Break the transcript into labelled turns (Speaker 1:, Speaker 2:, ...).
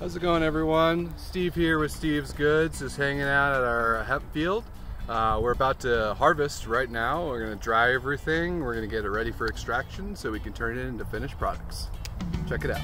Speaker 1: How's it going everyone? Steve here with Steve's Goods, just hanging out at our hemp field. Uh, we're about to harvest right now. We're gonna dry everything. We're gonna get it ready for extraction so we can turn it into finished products. Check it out.